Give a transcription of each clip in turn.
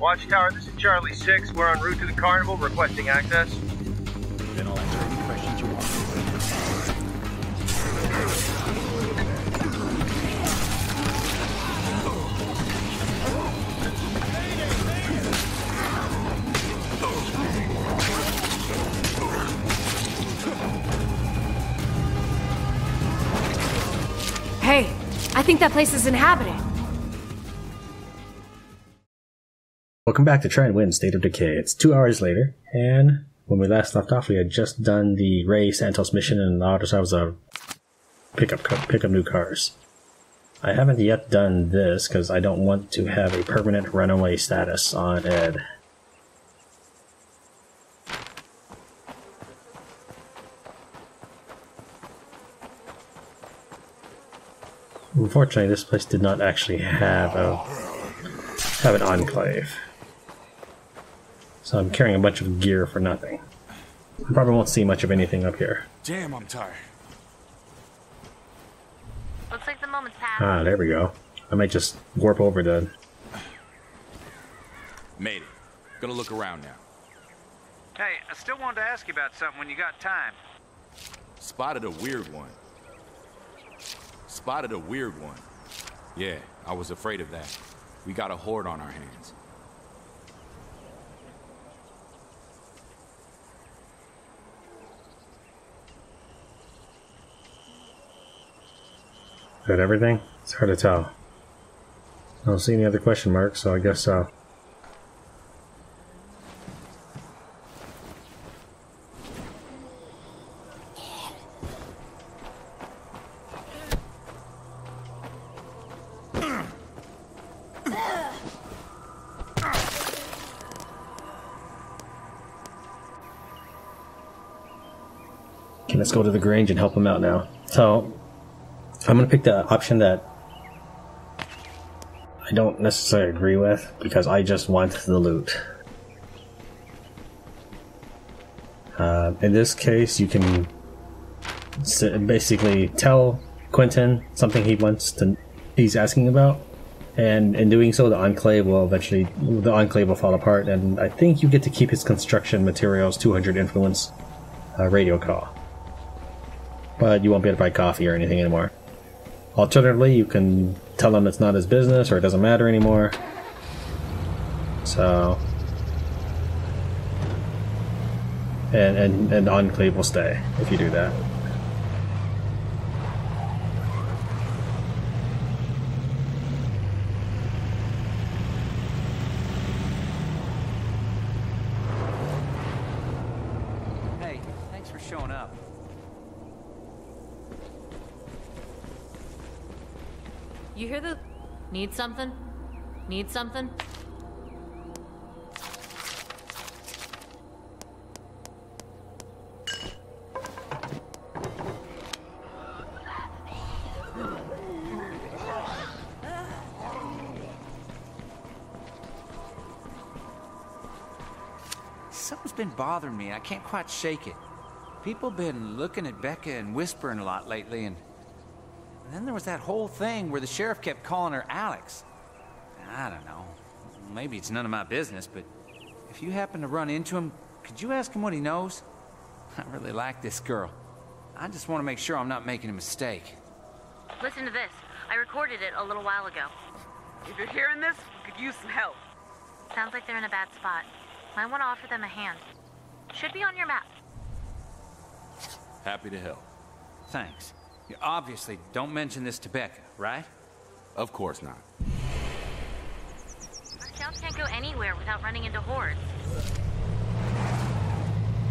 Watchtower, this is Charlie 6. We're en route to the carnival requesting access. Then I'll answer any questions you want. Hey, I think that place is inhabited. Welcome back to Tran Wins State of Decay. It's two hours later, and when we last left off, we had just done the Ray Santos mission and allowed ourselves a pickup pick up new cars. I haven't yet done this because I don't want to have a permanent runaway status on Ed. Unfortunately, this place did not actually have a have an enclave. So I'm carrying a bunch of gear for nothing. I probably won't see much of anything up here. Damn, I'm tired. Looks like the moment's passed. Ah, there we go. I might just warp over to. Made it. Gonna look around now. Hey, I still wanted to ask you about something when you got time. Spotted a weird one. Spotted a weird one. Yeah, I was afraid of that. We got a horde on our hands. Is that everything? It's hard to tell. I don't see any other question marks, so I guess uh Okay, let's go to the Grange and help him out now. So, I'm gonna pick the option that I don't necessarily agree with because I just want the loot. Uh, in this case, you can basically tell Quentin something he wants to, he's asking about, and in doing so, the Enclave will eventually, the Enclave will fall apart, and I think you get to keep his construction materials 200 influence uh, radio call. But you won't be able to buy coffee or anything anymore. Alternatively, you can tell him it's not his business or it doesn't matter anymore. So. And, and, and Enclave will stay if you do that. Hey, thanks for showing up. You hear the. Need something? Need something? Something's been bothering me. I can't quite shake it. People been looking at Becca and whispering a lot lately, and, and then there was that whole thing where the sheriff kept calling her Alex. I don't know. Maybe it's none of my business, but if you happen to run into him, could you ask him what he knows? I really like this girl. I just want to make sure I'm not making a mistake. Listen to this. I recorded it a little while ago. If you're hearing this, we could use some help. Sounds like they're in a bad spot. Might want to offer them a hand. Should be on your map. Happy to help. Thanks. You obviously don't mention this to Becca, right? Of course not. Our scouts can't go anywhere without running into hordes.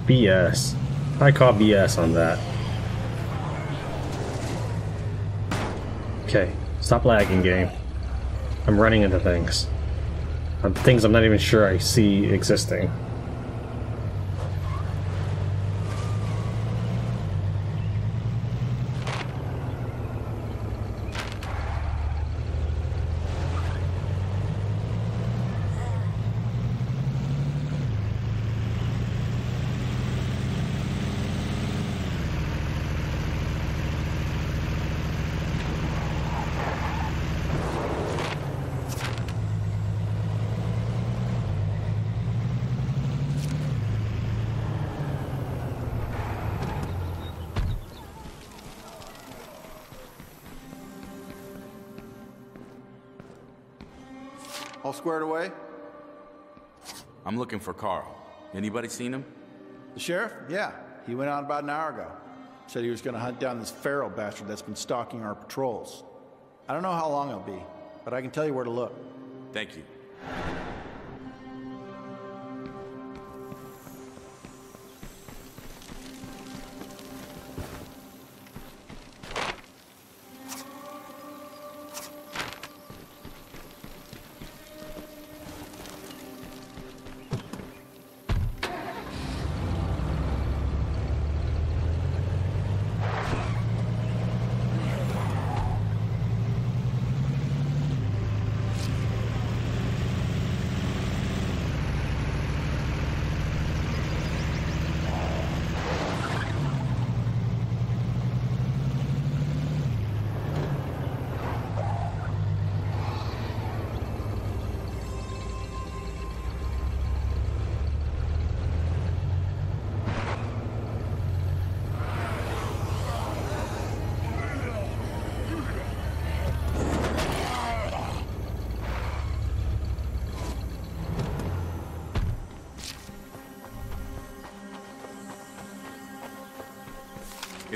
BS. I call BS on that. Okay, stop lagging, game. I'm running into things. Um, things I'm not even sure I see existing. All squared away? I'm looking for Carl. Anybody seen him? The sheriff? Yeah. He went out about an hour ago. Said he was going to hunt down this feral bastard that's been stalking our patrols. I don't know how long it'll be, but I can tell you where to look. Thank you.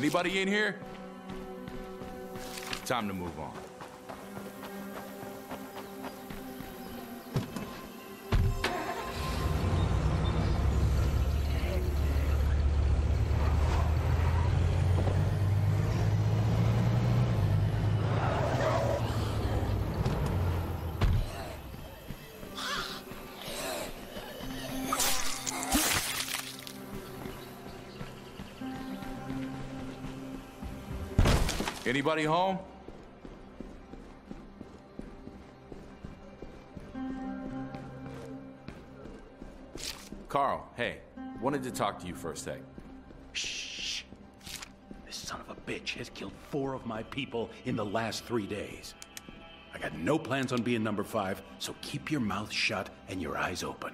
Anybody in here? Time to move Anybody home? Carl, hey, wanted to talk to you for a sec. Shh. This son of a bitch has killed four of my people in the last three days. I got no plans on being number five, so keep your mouth shut and your eyes open.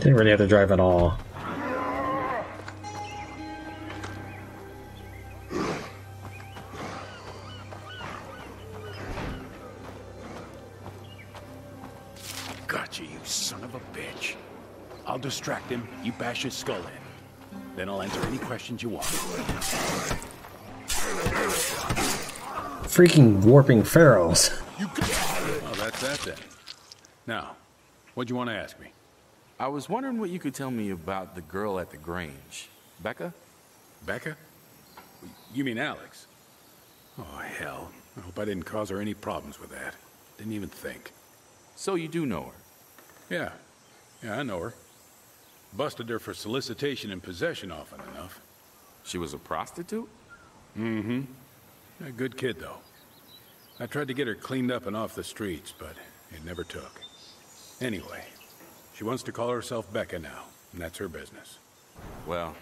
Didn't really have to drive at all. Gotcha, you son of a bitch. I'll distract him, you bash his skull in. Then I'll answer any questions you want. Freaking warping ferals. Oh, that's that then. Now, what'd you want to ask me? I was wondering what you could tell me about the girl at the Grange. Becca? Becca? You mean Alex? Oh, hell. I hope I didn't cause her any problems with that. Didn't even think. So you do know her? Yeah. Yeah, I know her. Busted her for solicitation and possession often enough. She was a prostitute? Mm-hmm. A good kid, though. I tried to get her cleaned up and off the streets, but it never took. Anyway, she wants to call herself Becca now, and that's her business. Well,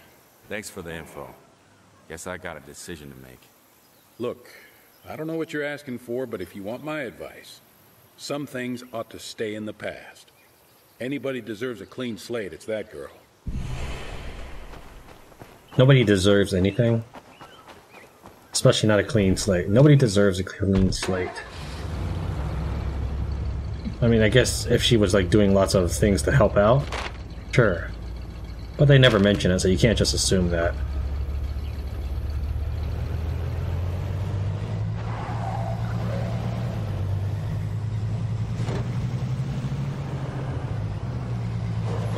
thanks for the info. Guess I got a decision to make. Look, I don't know what you're asking for, but if you want my advice, some things ought to stay in the past. Anybody deserves a clean slate, it's that girl. Nobody deserves anything. Especially not a clean slate. Nobody deserves a clean slate. I mean, I guess if she was like doing lots of things to help out, sure. But they never mention it, so you can't just assume that.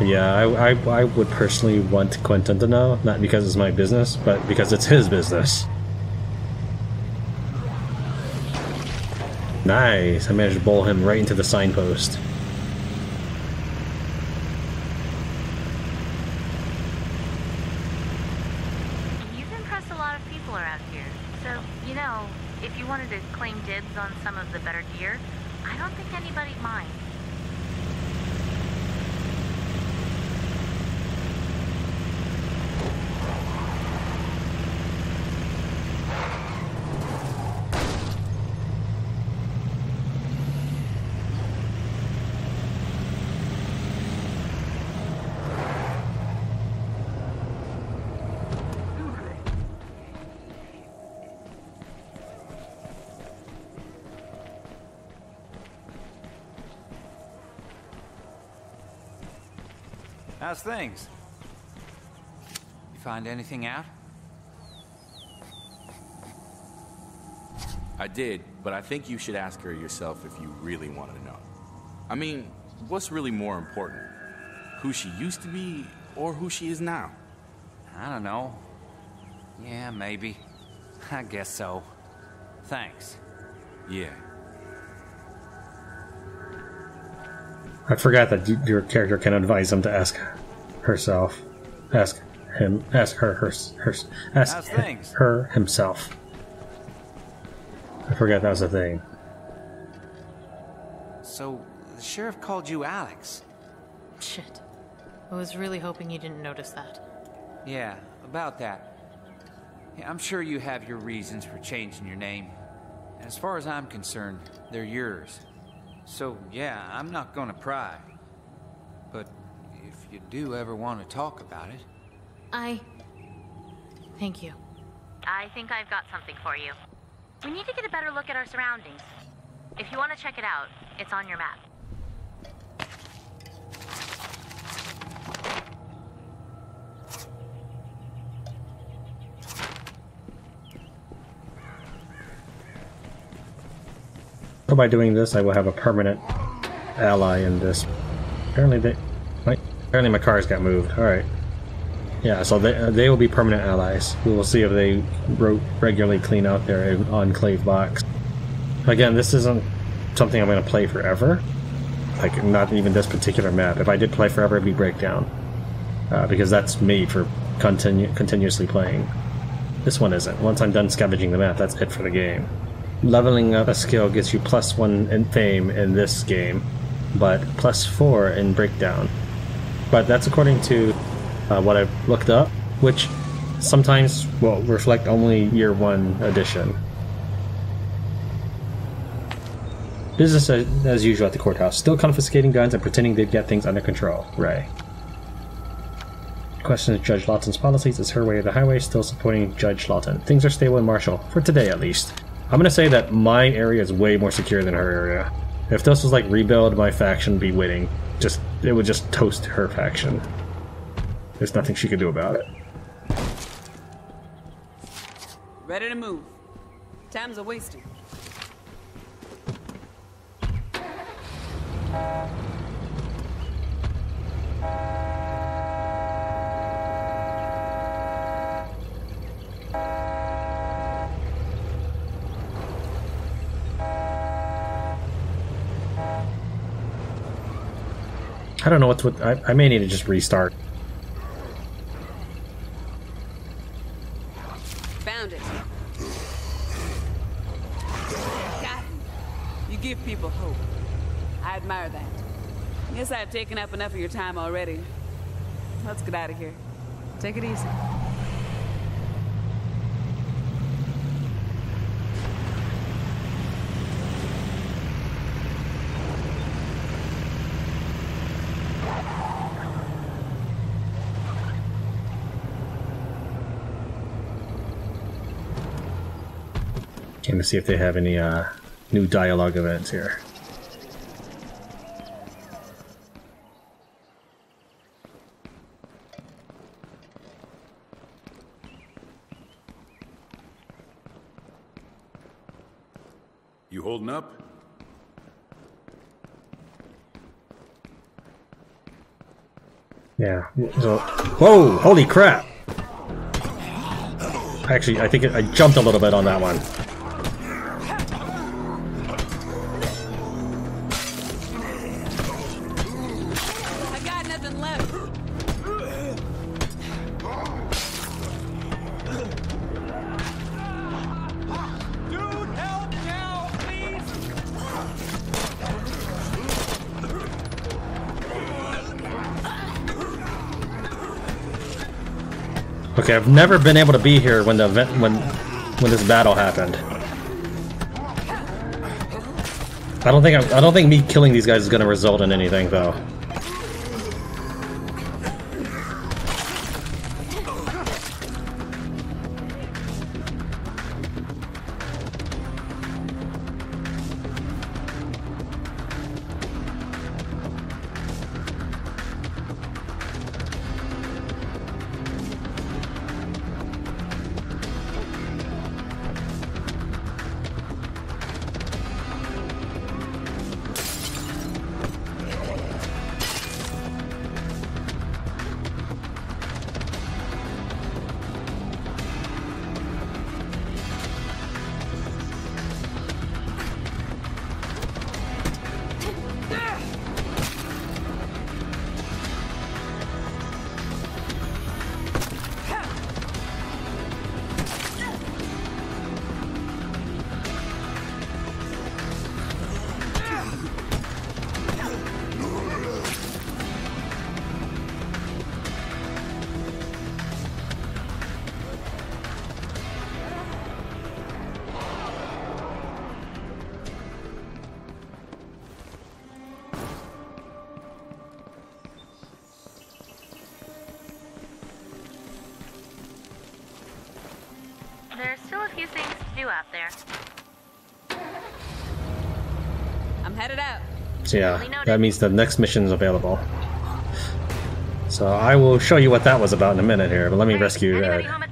Yeah, I, I, I would personally want Quentin to know, not because it's my business, but because it's his business. Nice. I managed to bowl him right into the signpost. You've impressed a lot of people around here. So, you know, if you wanted to claim dibs on some of the better gear, I don't think anybody'd mind. How's things? You find anything out? I did, but I think you should ask her yourself if you really want to know. I mean, what's really more important? Who she used to be or who she is now? I don't know. Yeah, maybe. I guess so. Thanks. Yeah. I forgot that your character can advise him to ask herself. Ask him. Ask her. Her. her ask How's hi- things? her himself. I forgot that was a thing. So, the sheriff called you Alex. Shit. I was really hoping you didn't notice that. Yeah, about that. I'm sure you have your reasons for changing your name. As far as I'm concerned, they're yours. So, yeah, I'm not gonna pry. But if you do ever want to talk about it, I. Thank you. I think I've got something for you. We need to get a better look at our surroundings. If you want to check it out, it's on your map. So by doing this, I will have a permanent ally in this. Apparently, they. Apparently, my cars got moved. All right. Yeah, so they they will be permanent allies. We will see if they regularly clean out their enclave box. Again, this isn't something I'm going to play forever. Like, not even this particular map. If I did play forever, it'd be Breakdown. Uh, because that's made for continu- continuously playing. This one isn't. Once I'm done scavenging the map, that's it for the game. Leveling up a skill gets you plus one in fame in this game, but plus four in Breakdown. But that's according to uh, what I've looked up, which sometimes will reflect only year one edition. Business as, usual at the courthouse. Still confiscating guns and pretending they'd get things under control. Ray. Questions Judge Lawton's policies. Is her way of the highway still supporting Judge Lawton? Things are stable in Marshall, for today at least. I'm gonna say that my area is way more secure than her area. If this was like rebuild, my faction would be winning. Just it would just toast her faction. There's nothing she could do about it. Ready to move. Time's a wasting. I don't know what's with. I, I may need to just restart. Found it. Got him. You give people hope. I admire that. Guess I've taken up enough of your time already. Let's get out of here. Take it easy. To see if they have any uh, new dialogue events here. You holding up? Yeah. So, whoa! Holy crap! Actually, I think it, I jumped a little bit on that one. Okay, I've never been able to be here when the event when when this battle happened. I don't think I, I don't think me killing these guys is gonna result in anything though. Headed out. So yeah, that means the next mission is available. So I will show you what that was about in a minute here, but let me rescue uh, Anybody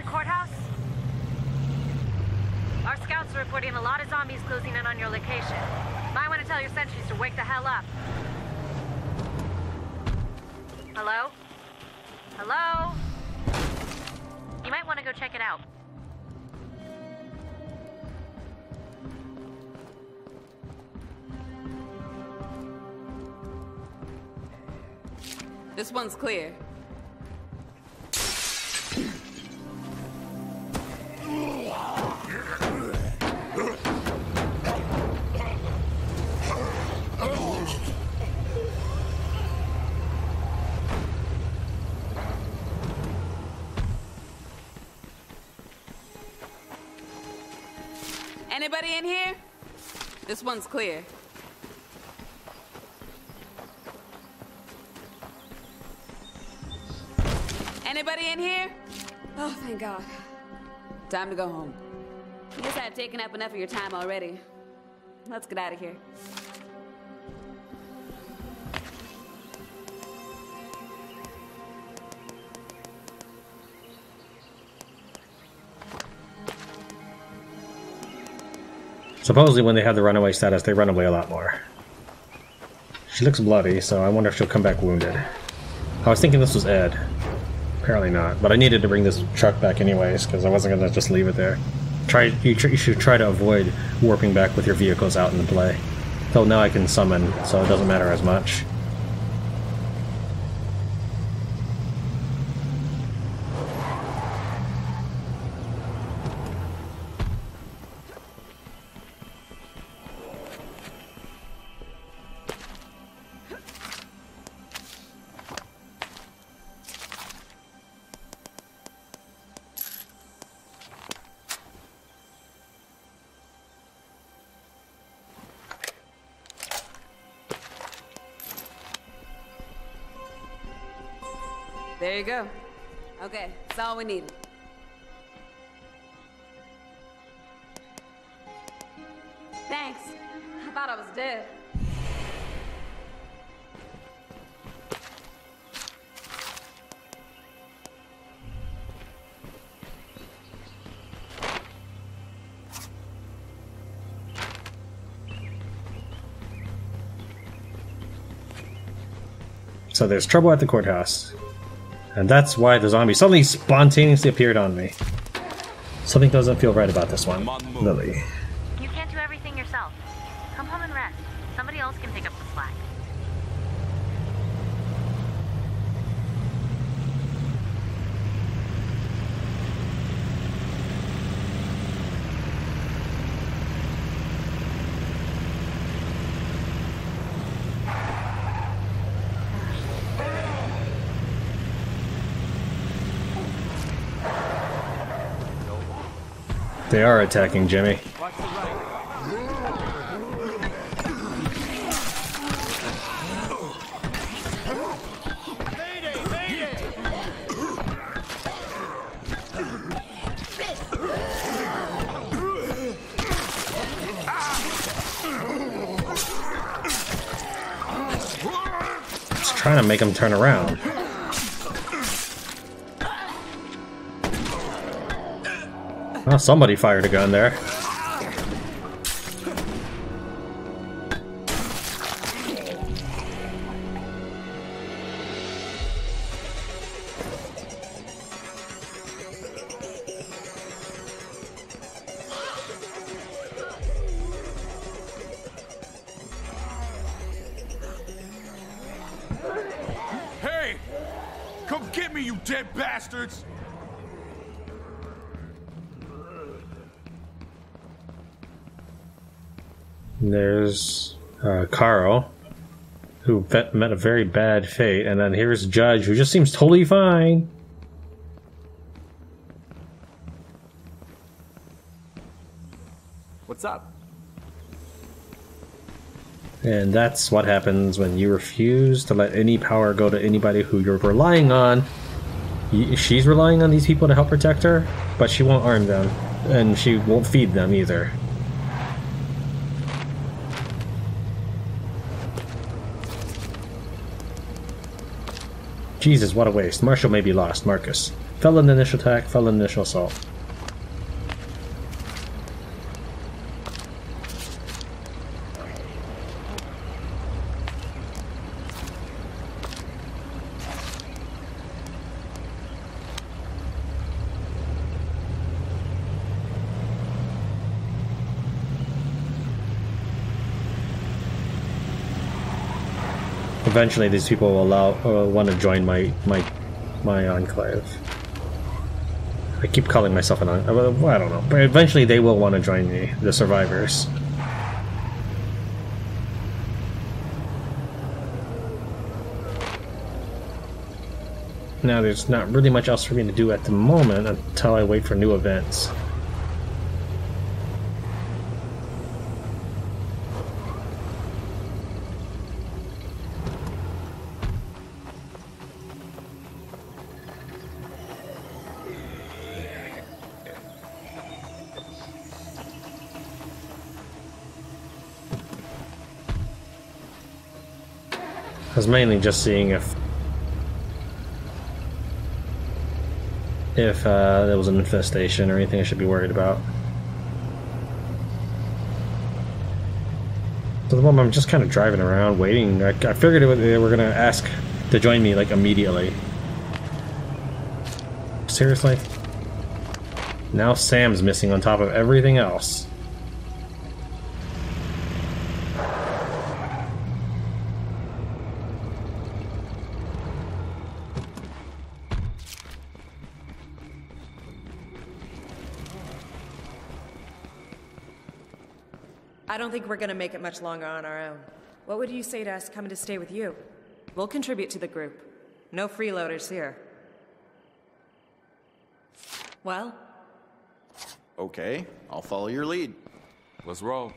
one's clear. Anybody in here? Oh, thank God. Time to go home. Guess I've taken up enough of your time already. Let's get out of here. Supposedly, when they have the runaway status, they run away a lot more. She looks bloody, so I wonder if she'll come back wounded. I was thinking this was Ed. Apparently not, but I needed to bring this truck back anyways, because I wasn't going to just leave it there. Try you, tr- you should try to avoid warping back with your vehicles out in the play. Though now I can summon, so it doesn't matter as much. All we needed. Thanks. I thought I was dead. So there's trouble at the courthouse. And that's why the zombie suddenly spontaneously appeared on me. Something doesn't feel right about this one. Lily. They are attacking Jimmy. Just trying to make him turn around. Well, somebody fired a gun there. Met a very bad fate, and then here's Judge, who just seems totally fine. What's up? And that's what happens when you refuse to let any power go to anybody who you're relying on. She's relying on these people to help protect her, but she won't arm them, and she won't feed them either. Jesus, what a waste. Marshall may be lost. Marcus. Fell in the initial attack, fell in the initial assault. Eventually, these people will allow uh, want to join my my my enclave. I keep calling myself an uh, well, I don't know, but eventually they will want to join me, the survivors. Now, there's not really much else for me to do at the moment until I wait for new events. Mainly just seeing if if uh, there was an infestation or anything I should be worried about. So the moment I'm just kind of driving around, waiting. I, I figured it they were gonna ask to join me like immediately. Seriously? Now Sam's missing on top of everything else. Don't think we're gonna make it much longer on our own. What would you say to us coming to stay with you? We'll contribute to the group. No freeloaders here. Well, Okay, I'll follow your lead. Let's roll.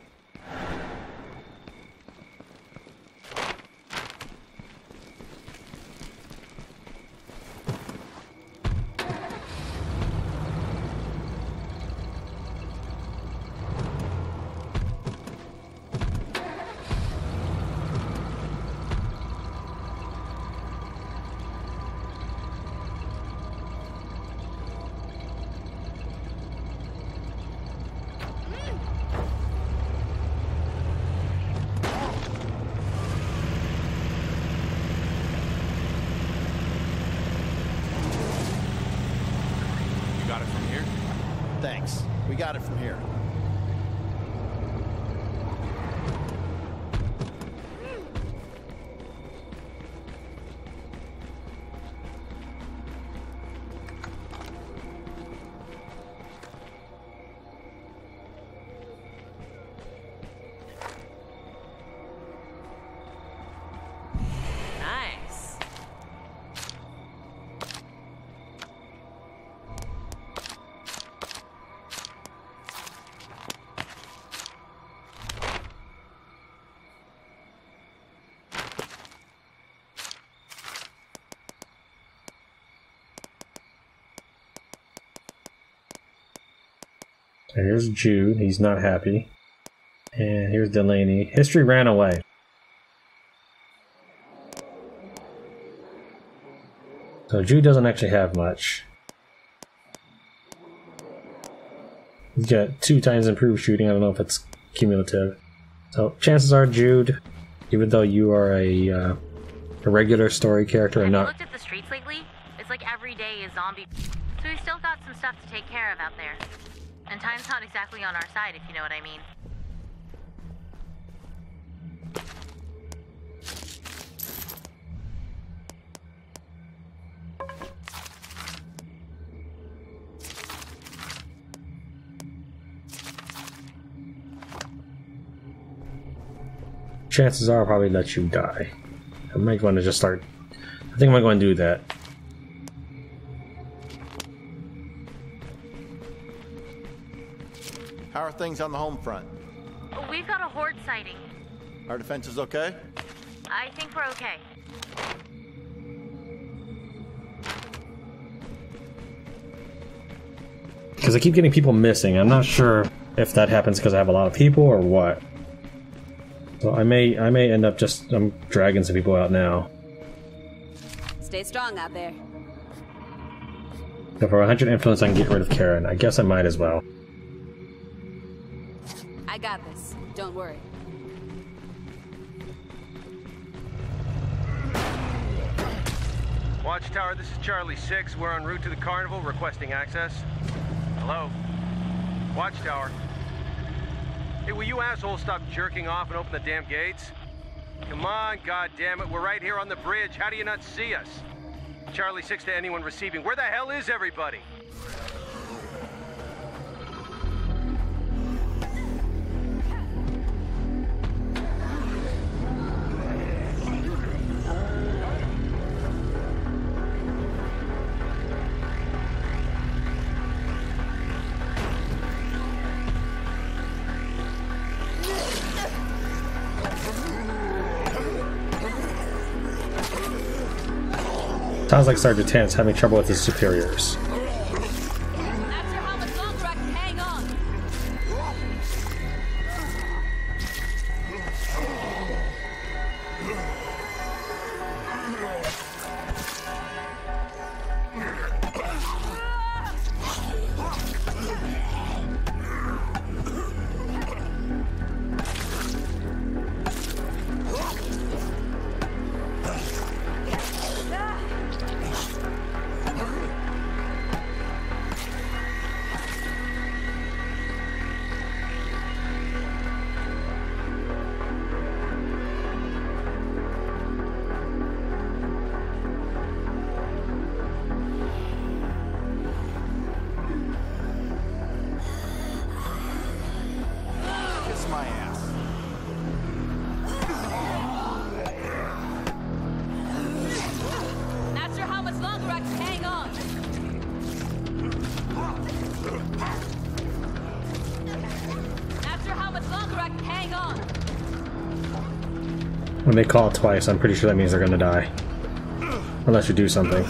Here's Jude. He's not happy. And here's Delaney. History ran away. So Jude doesn't actually have much. He's got two times improved shooting. I don't know if it's cumulative. So chances are Jude, even though you are a, uh, a regular story character and not looked at the streets lately? It's like every day is zombie. So we still got some stuff to take care of out there. Time's not exactly on our side, if you know what I mean. chances are I'll probably let you die. I might want to just start. I think I'm going to do that. Are things on the home front? We've got a horde sighting. Our defense is okay? I think we're okay. Because I keep getting people missing. I'm not sure if that happens because I have a lot of people or what. So I may I may end up just I'm dragging some people out now. Stay strong out there. So for 100 influence, I can get rid of Karen. I guess I might as well. Got this. Don't worry. Watchtower, this is Charlie 6. We're en route to the carnival requesting access. Hello? Watchtower. Hey, will you assholes stop jerking off and open the damn gates? Come on, goddammit, we're right here on the bridge. How do you not see us? Charlie 6 to anyone receiving. Where the hell is everybody? Sounds like Sergeant Tant's having trouble with his superiors. They call twice, I'm pretty sure that means they're gonna die. Unless you do something.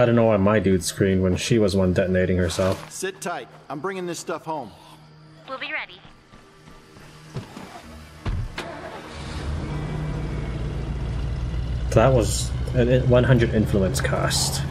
I don't know why my dude screamed when she was one detonating herself. Sit tight. I'm bringing this stuff home. We'll be ready. That was an 100 influence cost.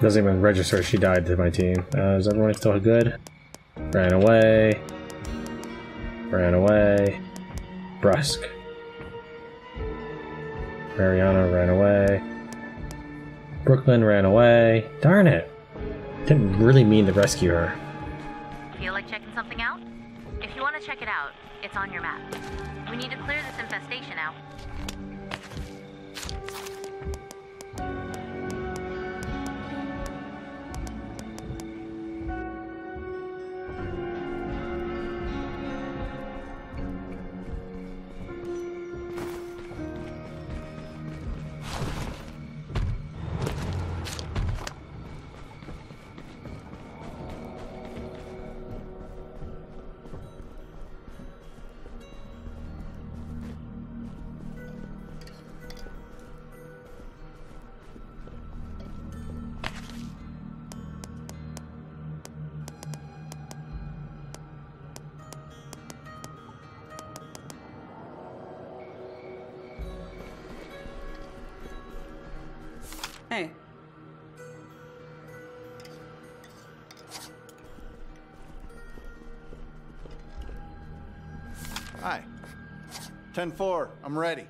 Doesn't even register she died to my team. Uh, is everyone still good? Ran away. Ran away. Brusque. Mariana ran away. Brooklyn ran away. Darn it. Didn't really mean to rescue her. Feel like checking something out? If you want to check it out, it's on your map. We need to clear this infestation out. 10-4, I'm ready.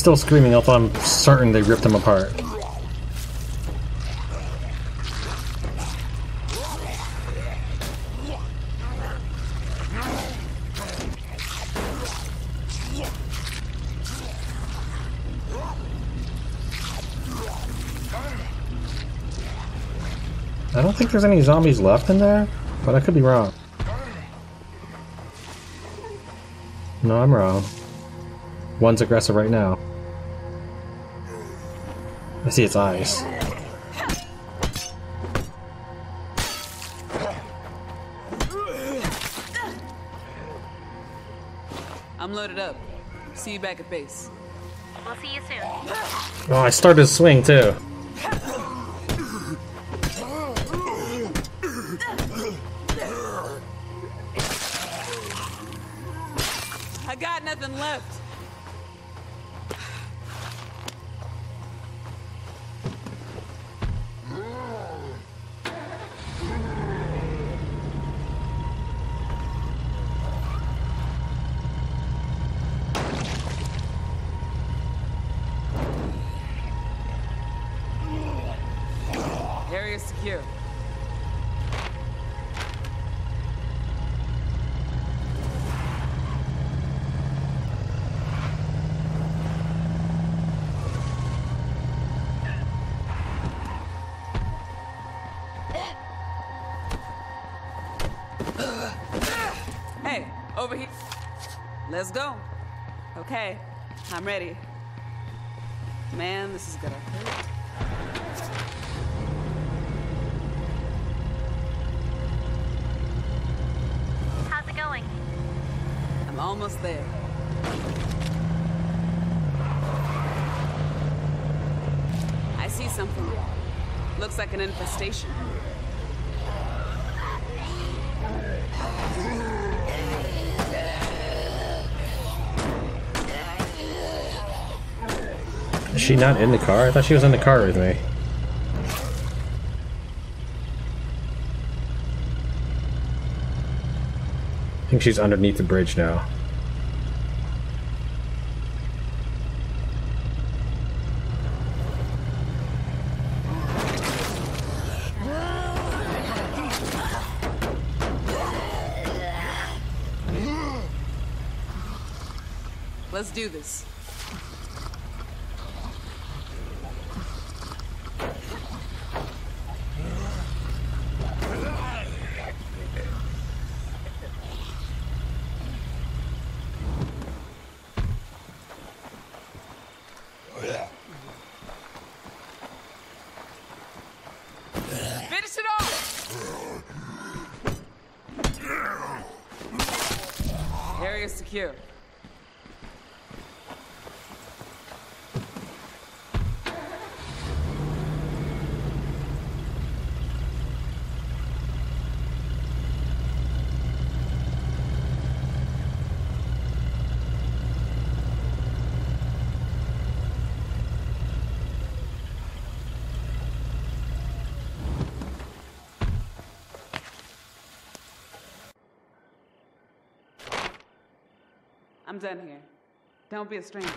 Still screaming, although I'm certain they ripped him apart. I don't think there's any zombies left in there, but I could be wrong. No, I'm wrong. One's aggressive right now. I see its eyes. I'm loaded up. See you back at base. We'll see you soon. Oh, I started to swing too. Let's go. Okay, I'm ready. Man, this is gonna hurt. How's it going? I'm almost there. I see something. Looks like an infestation. She not in the car? I thought she was in the car with me. I think she's underneath the bridge now. Let's do this. Finish it off! Area secure. I'm done here. Don't be a stranger.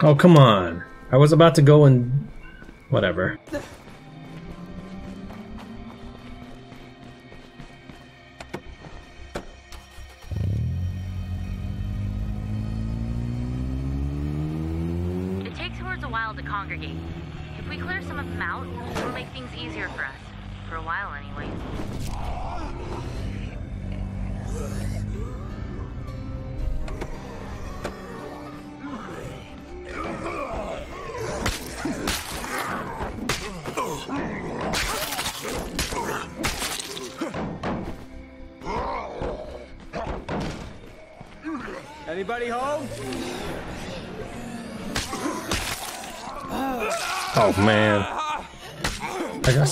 Oh, come on. I was about to go and. Whatever.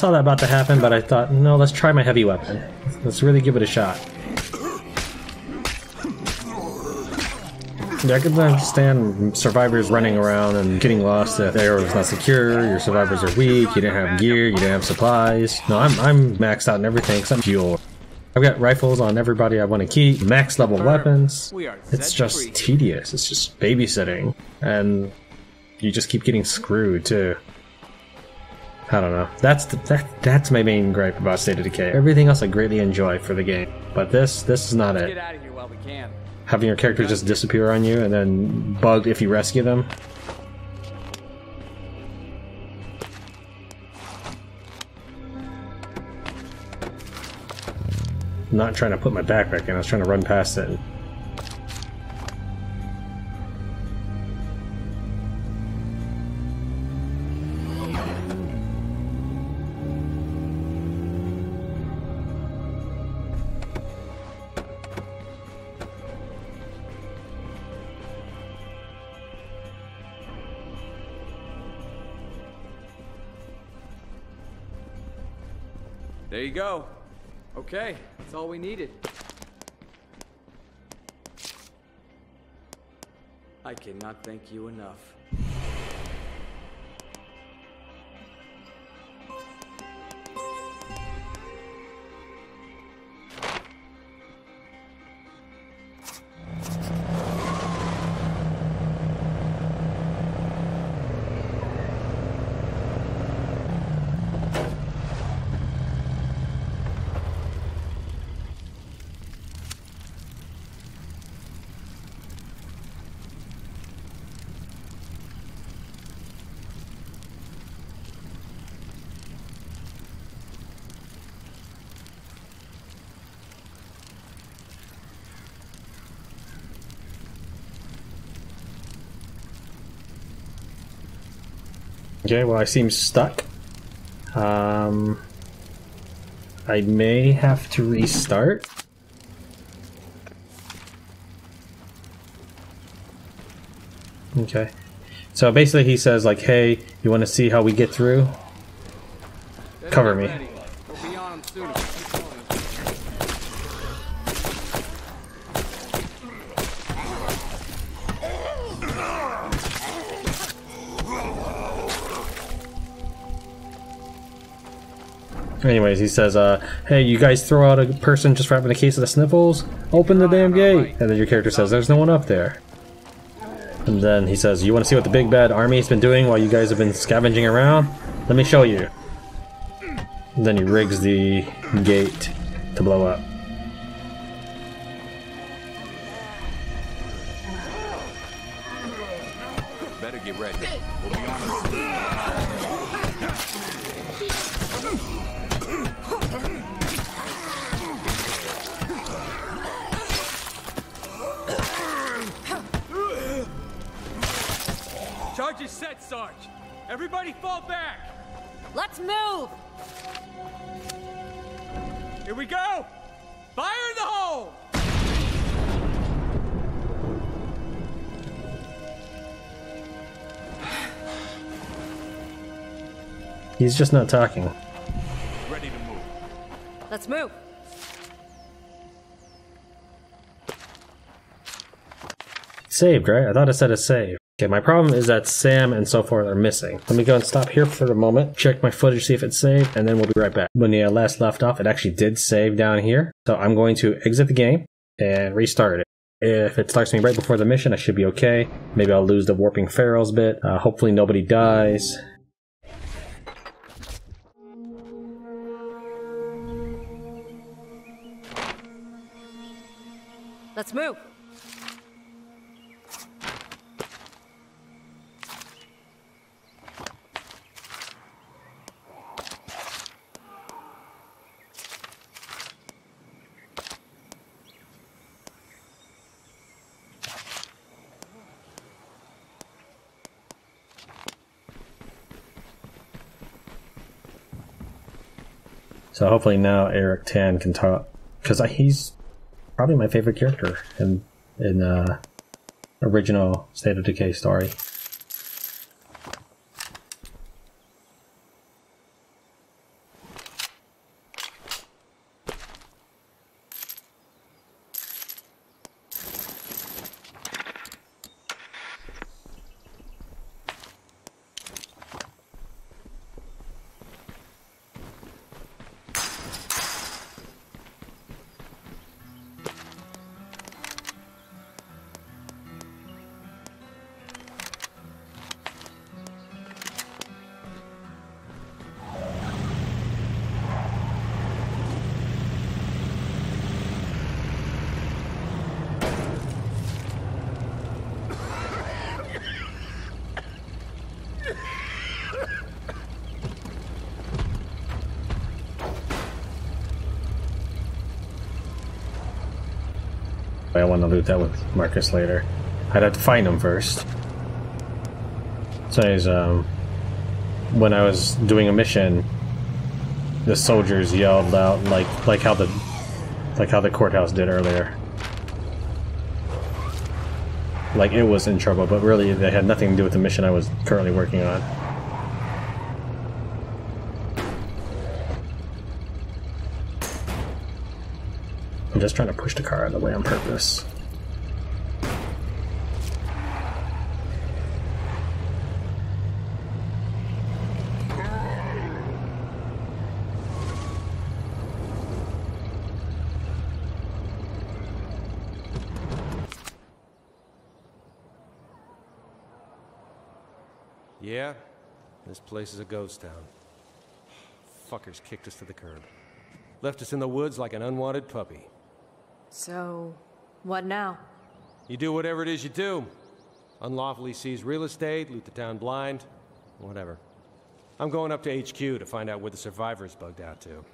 Saw that about to happen, but I thought, no, let's try my heavy weapon. Let's really give it a shot. Yeah, I can understand survivors running around and getting lost if the area was not secure, your survivors are weak, you didn't have gear, you didn't have supplies. No, I'm, I'm maxed out in everything except fuel. I've got rifles on everybody I want to keep, max level weapons. It's just tedious. It's just babysitting. And you just keep getting screwed too. I don't know. That's the, that that's my main gripe about State of Decay. Everything else I greatly enjoy for the game, but this this is not Let's it. Get out of here while we can. Having your characters just disappear on you and then bugged if you rescue them. Not trying to put my backpack in. I was trying to run past it. Go. Okay, that's all we needed. I cannot thank you enough. Okay, well, I seem stuck. Um, I may have to restart. Okay. So basically, he says, like, hey, you want to see how we get through? Cover me. Anyways, he says, uh, hey, you guys throw out a person just having a case of the sniffles? Open the damn gate! And then your character says, there's no one up there. And then he says, you want to see what the big bad army's been doing while you guys have been scavenging around? Let me show you. And then he rigs the gate to blow up. Better get ready. We'll be on Charge is set, Sarge. Everybody fall back. Let's move! Here we go. Fire in the hole. He's just not talking. Let's move. Saved, right? I thought I said a save. Okay, my problem is that Sam and so forth are missing. Let me go and stop here for a moment, check my footage, see if it's saved, and then we'll be right back. When the last left off, it actually did save down here. So I'm going to exit the game and restart it. If it starts me right before the mission, I should be okay. Maybe I'll lose the warping ferals bit. Uh, hopefully nobody dies. Let's move. So hopefully now Eric Tan can talk because he's probably my favorite character in in uh, original State of Decay story. I want to loot that with Marcus later. I'd have to find him first. So, anyways, um, when I was doing a mission, the soldiers yelled out like like how the like how the courthouse did earlier. Like it was in trouble, but really they had nothing to do with the mission I was currently working on. Just trying to push the car out of the way on purpose. Yeah, this place is a ghost town. Fuckers kicked us to the curb. Left us in the woods like an unwanted puppy. So, what now? You do whatever it is you do. Unlawfully seize real estate, loot the town blind, whatever. I'm going up to HQ to find out where the survivors bugged out to.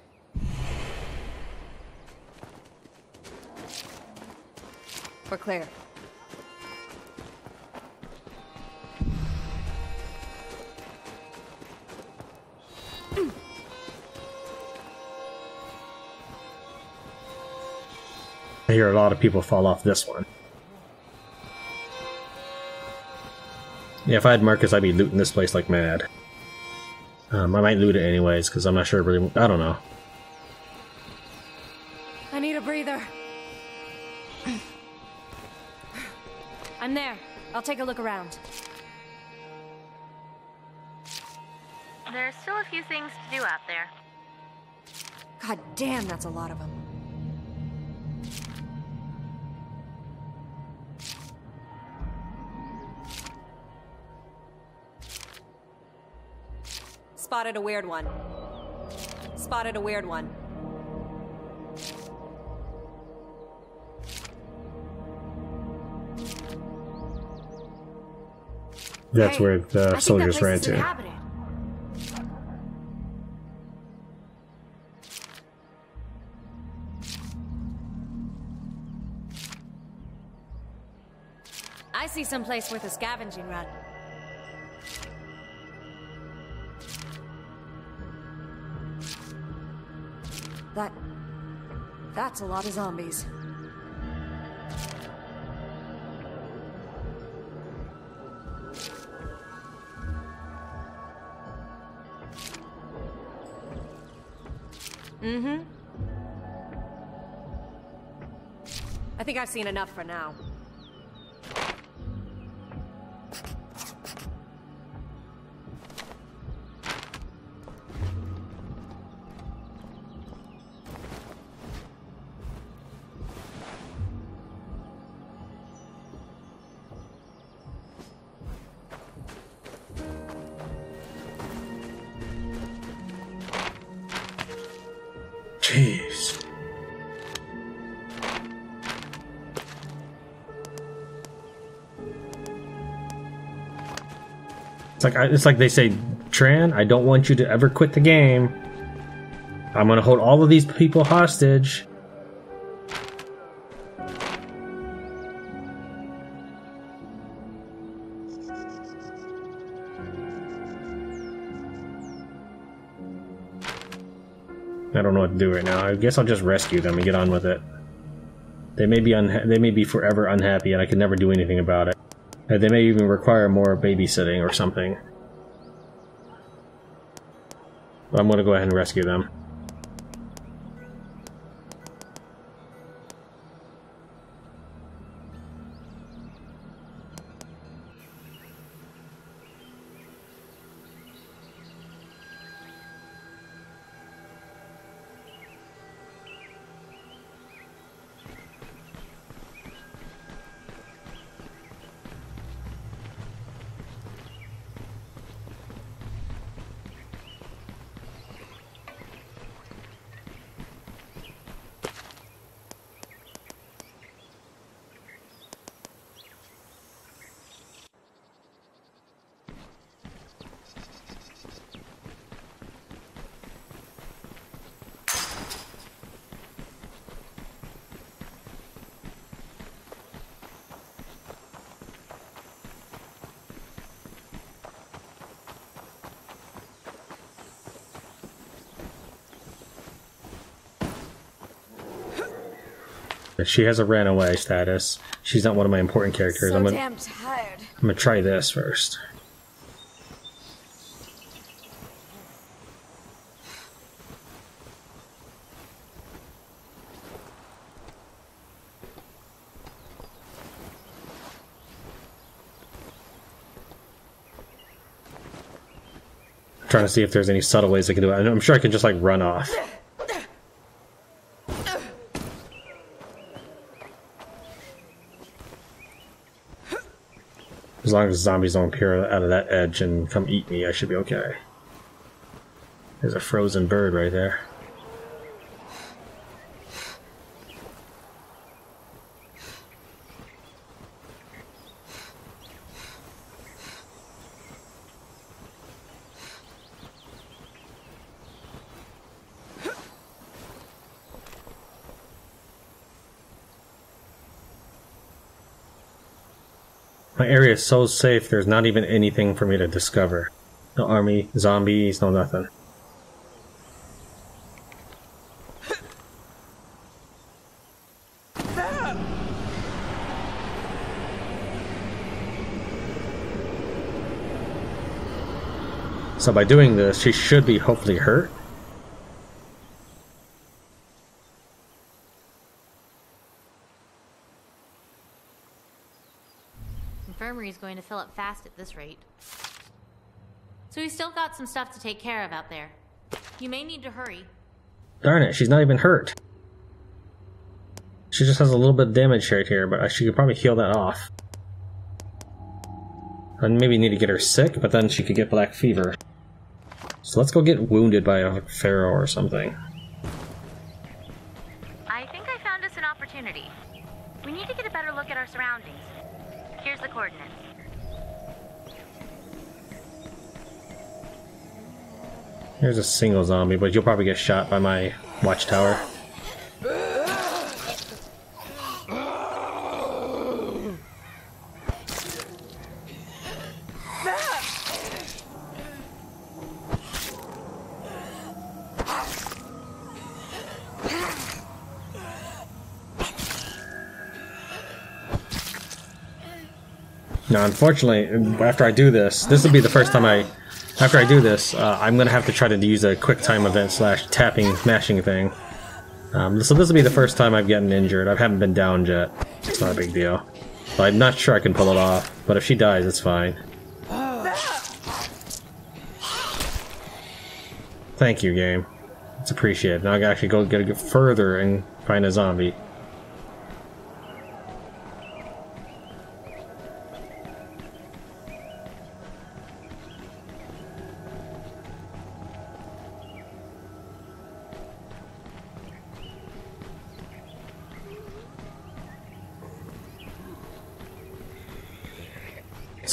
We're clear. I hear a lot of people fall off this one. Yeah, if I had Marcus, I'd be looting this place like mad. Um, I might loot it anyways, because I'm not sure really... I don't know. I need a breather. I'm there. I'll take a look around. There's still a few things to do out there. God damn, that's a lot of them. Spotted a weird one. Spotted a weird one. That's Hey, where the soldiers ran to. inhabited. I see some place worth a scavenging run. That... That's a lot of zombies. Mm-hmm. I think I've seen enough for now. Like it's like they say, Tran, I don't want you to ever quit the game. I'm gonna hold all of these people hostage. I don't know what to do right now. I guess I'll just rescue them and get on with it. They may be they may be forever unhappy, and I can never do anything about it. Uh, they may even require more babysitting or something. I'm gonna go ahead and rescue them. She has a ran away status. She's not one of my important characters. So I'm gonna damn tired. I'm gonna try this first. trying to see if there's any subtle ways I can do it. I'm sure I can just like run off. Long as zombies don't appear out of that edge and come eat me, I should be okay. There's a frozen bird right there. My area is so safe, there's not even anything for me to discover. No army, zombies, no nothing. So by doing this, she should be hopefully hurt. Infirmary is going to fill up fast at this rate. So we still got some stuff to take care of out there. You may need to hurry. Darn it, she's not even hurt. She just has a little bit of damage right here, but she could probably heal that off. And maybe need to get her sick, but then she could get black fever. So let's go get wounded by a feral or something. I think I found us an opportunity. We need to get a better look at our surroundings. Here's the coordinates. Here's a single zombie, but you'll probably get shot by my watchtower. Now, unfortunately, after I do this, this will be the first time I. After I do this, uh, I'm gonna have to try to use a quick time event slash tapping, smashing thing. Um, so this will be the first time I've gotten injured. I haven't been downed yet. It's not a big deal. I'm not sure I can pull it off. But if she dies, it's fine. Thank you, game. It's appreciated. Now I can actually go get further and find a zombie.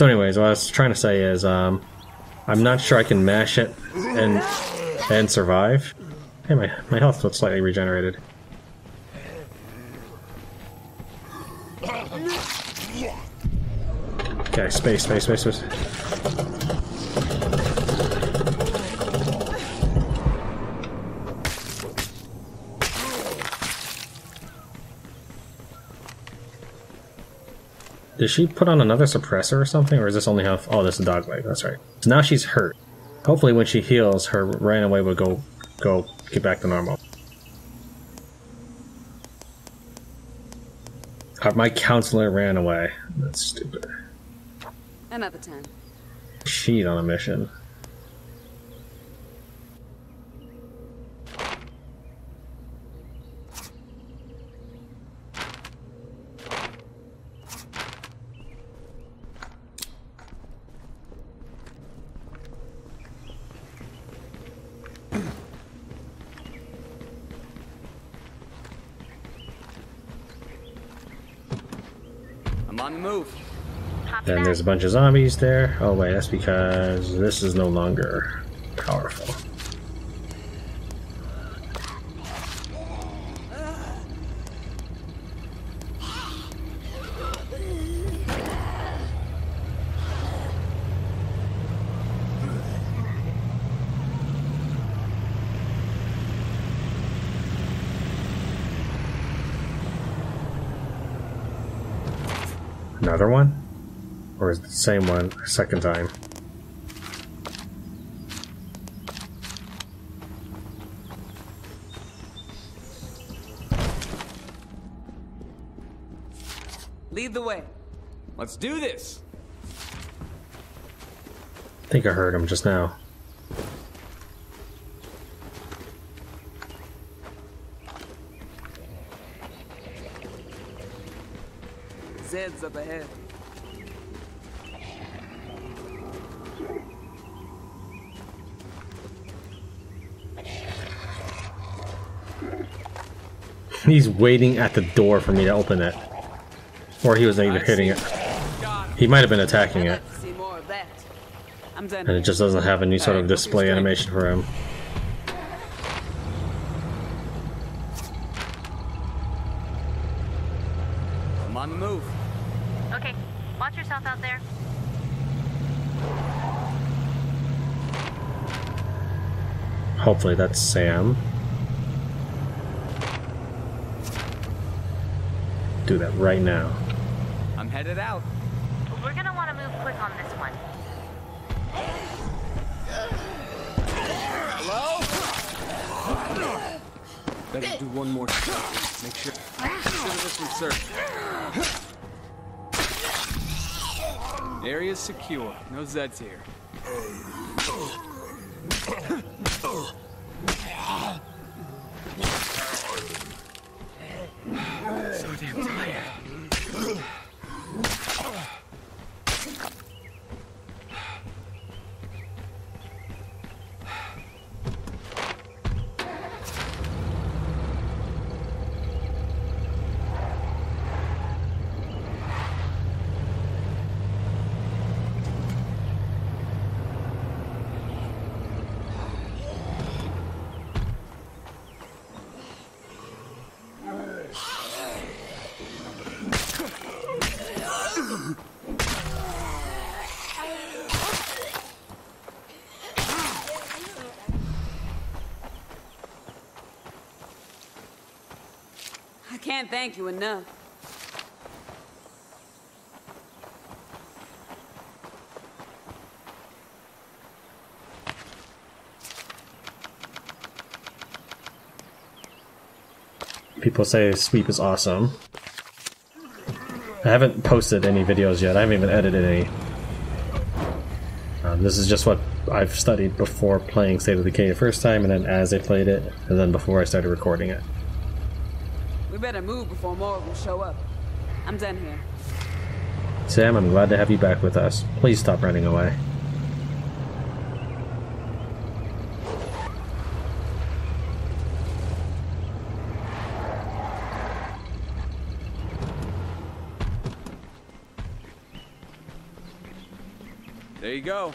So, anyways, what I was trying to say is, um, I'm not sure I can mash it and and survive. Hey, my my health looks slightly regenerated. Okay, space, space, space, space. Did she put on another suppressor or something, or is this only half? Oh, this is dog leg. That's right. So now she's hurt. Hopefully, when she heals, her ran away will go go get back to normal. Uh, my counselor ran away. That's stupid. Another time. She's on a mission. I'm on the move. Then there's a bunch of zombies there. Oh wait, that's because this is no longer same one a second time? Lead the way. Let's do this. I think I heard him just now. Zed's up ahead. He's waiting at the door for me to open it. Or he was either hitting it. He might have been attacking it. See more of that. I'm done. And it just doesn't have any sort of display animation for him. I'm on the move. Okay, watch yourself out there. Hopefully that's Sam. Do that right now. I'm headed out. We're gonna want to move quick on this one. Hello? Better do one more shot. Make sure. Citizen search. Area's secure. No Zeds here. Can't thank you enough. People say sweep is awesome. I haven't posted any videos yet. I haven't even edited any. Um, this is just what I've studied before playing State of Decay the first time, and then as I played it, and then before I started recording it. We better move before more of them show up. I'm done here. Sam, I'm glad to have you back with us. Please stop running away. There you go.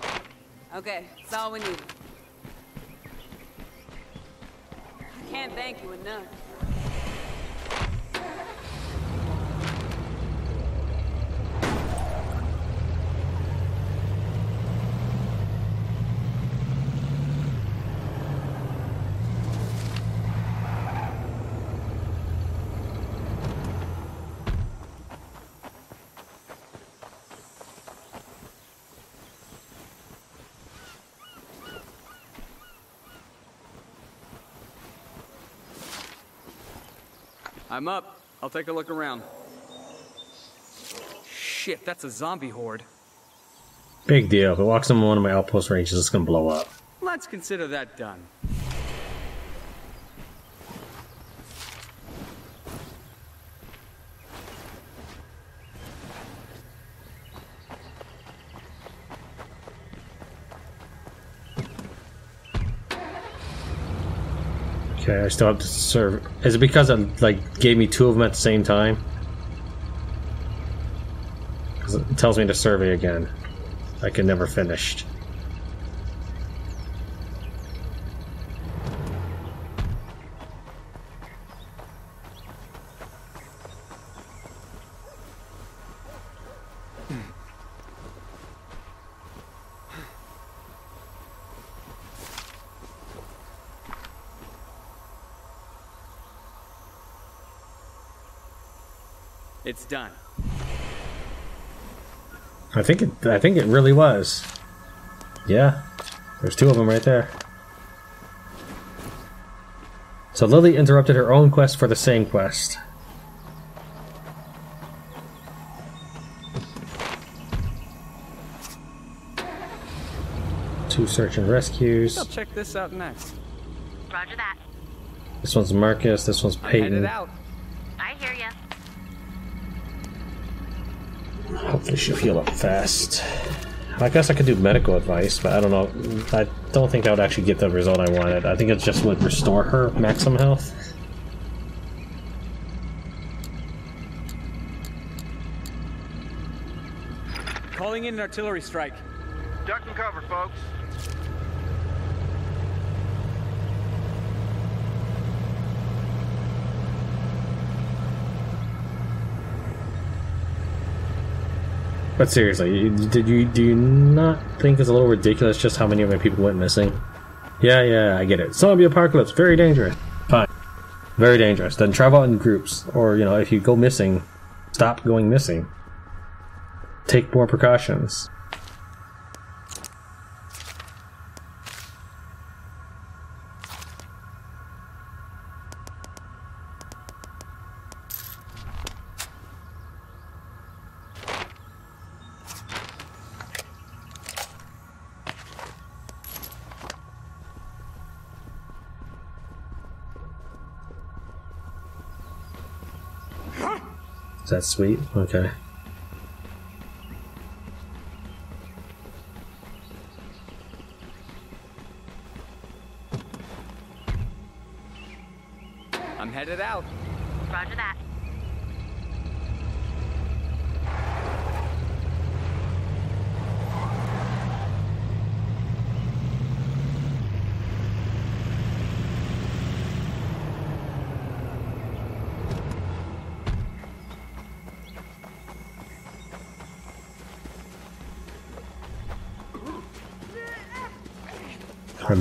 Okay, that's all we need. I can't thank you enough. I'm up. I'll take a look around. Shit, that's a zombie horde. Big deal. If it walks in one of my outpost ranges, it's gonna blow up. Let's consider that done. Okay, I still have to serve. Is it because it like gave me two of them at the same time? Because it tells me to survey again. I can never finished. It's done. I think it. I think it really was. Yeah, there's two of them right there. So Lily interrupted her own quest for the same quest. Two search and rescues. I'll check this out next. Roger that. This one's Marcus. This one's I'm headed Peyton. out. I hear ya. Hopefully she'll heal up fast. I guess I could do medical advice, but I don't know. I don't think that would actually get the result I wanted. I think it just would restore her maximum health. Calling in an artillery strike. Duck and cover, folks. But seriously, did you do you not think it's a little ridiculous just how many of my people went missing? Yeah, yeah, I get it. Zombie apocalypse, very dangerous. Fine, very dangerous. Then travel in groups, or you know, if you go missing, stop going missing. Take more precautions. That sweet? Okay. I'm headed out. Roger that.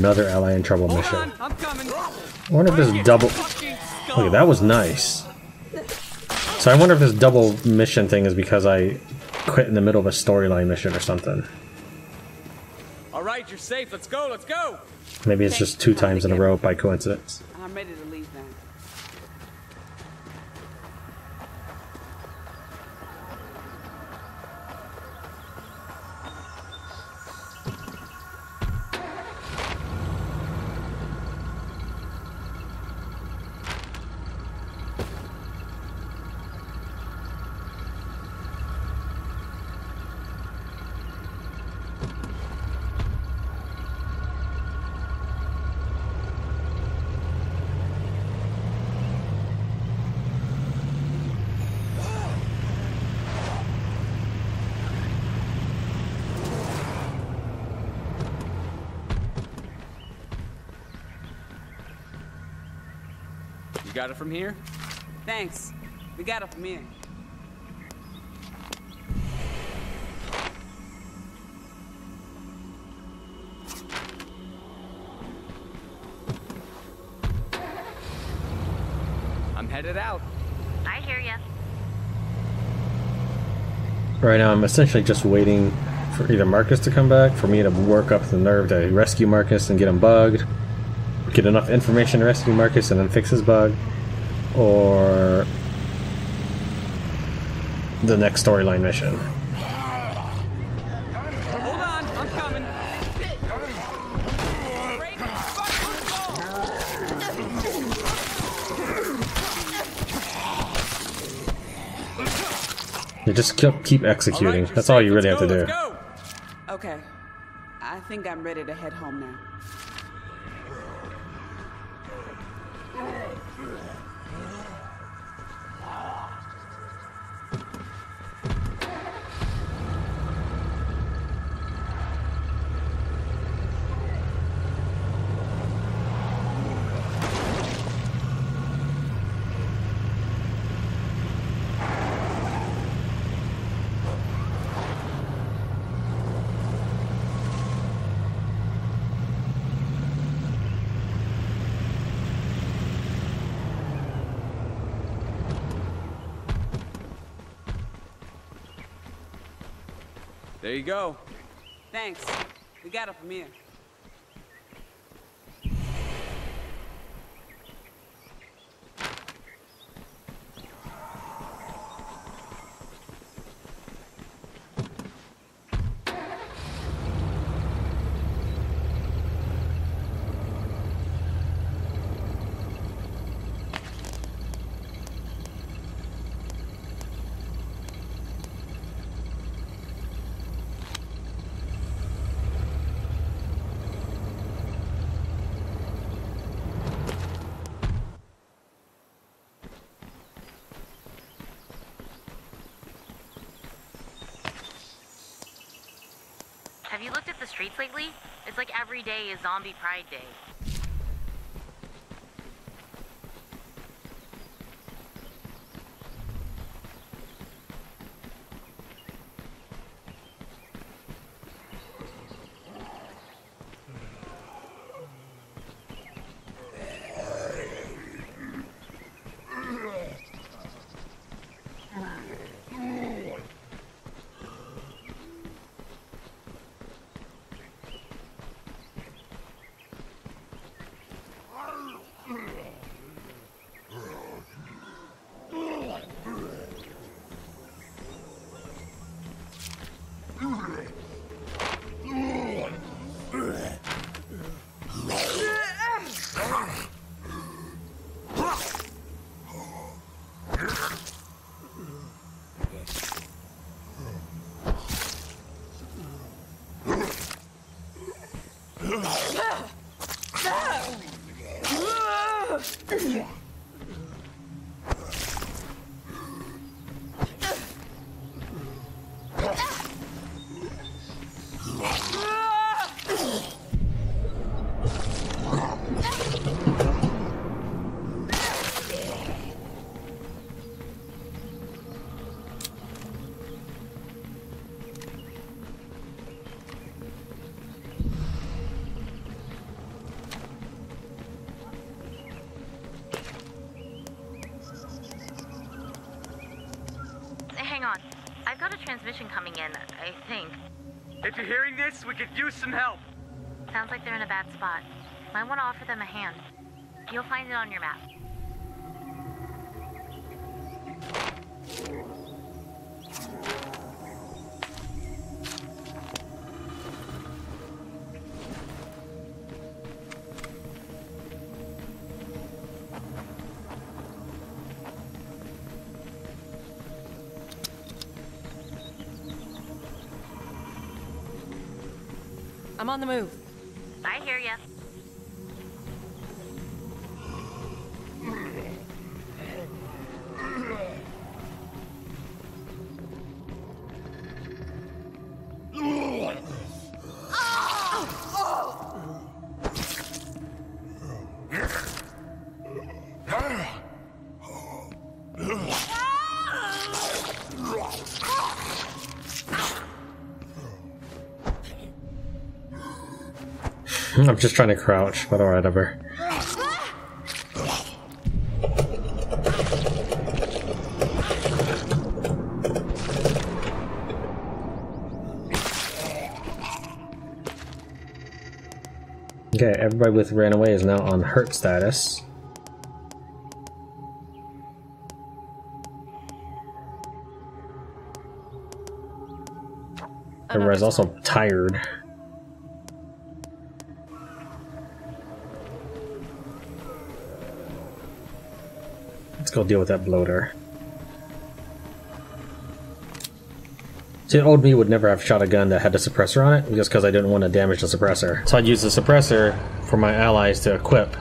Another ally in trouble Hold mission. on, I'm coming. I wonder if this double. Okay, that was nice. So I wonder if this double mission thing is because I quit in the middle of a storyline mission or something. All right, you're safe. Let's go. Let's go. Maybe it's just two times in a row by coincidence. I'm ready to leave now. You got it from here? Thanks. We got it from here. I'm headed out. I hear ya. Right now, I'm essentially just waiting for either Marcus to come back, for me to work up the nerve to rescue Marcus and get him bugged, get enough information to rescue Marcus and then fix his bug, or the next storyline mission. Hold on, I'm coming. You just keep, keep executing. That's all you really have to do. Okay. I think I'm ready to head home now. There you go. Thanks. We got it from here. Streets lately? It's like every day is Zombie Pride Day. Hang on. I've got a transmission coming in, I think. If you're hearing this, we could use some help. Sounds like they're in a bad spot. Might want to offer them a hand. You'll find it on your map. I'm on the move. I hear ya. Mm-hmm. I'm just trying to crouch, but alright, whatever. Okay, everybody with ran away is now on hurt status. Everybody's also tired. Let's deal with that bloater. See, old me would never have shot a gun that had a suppressor on it, just because I didn't want to damage the suppressor. So I'd use the suppressor for my allies to equip,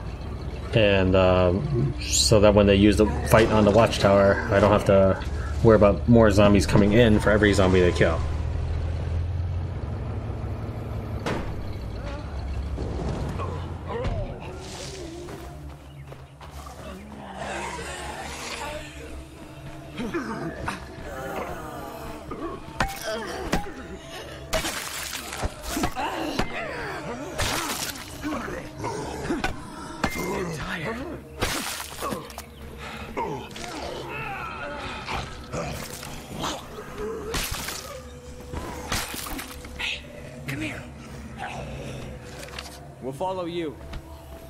and um, so that when they use the fight on the watchtower, I don't have to worry about more zombies coming in for every zombie they kill. Follow you.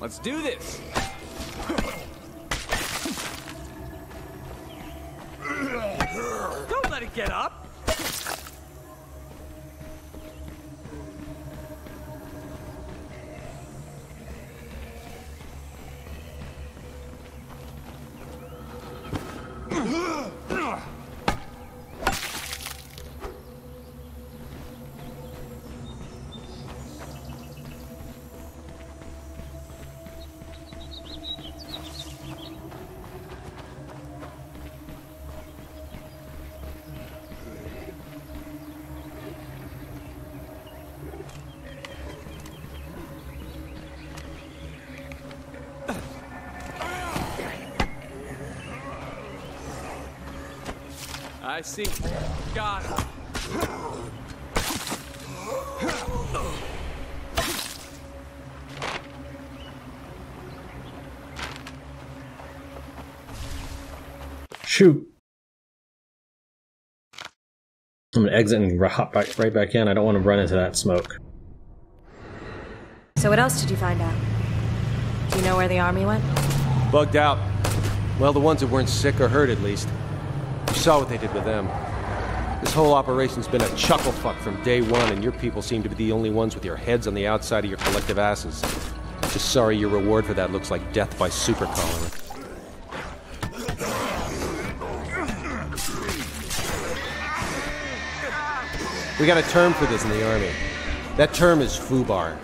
Let's do this. I see. Got it. Shoot. I'm gonna exit and hop back, right back in. I don't want to run into that smoke. So what else did you find out? Do you know where the army went? Bugged out. Well, the ones that weren't sick or hurt, at least. You saw what they did with them. This whole operation's been a chuckle fuck from day one, and your people seem to be the only ones with your heads on the outside of your collective asses. Just sorry your reward for that looks like death by super cholera. We got a term for this in the Army. That term is FUBAR.